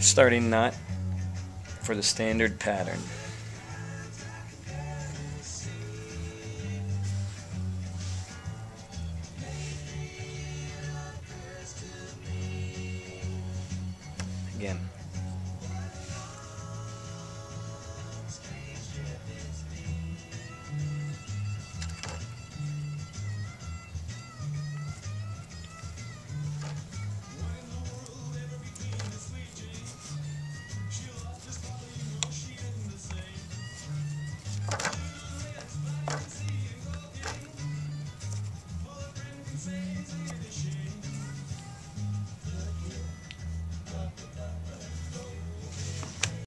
starting knot for the standard pattern. Again, Amazing.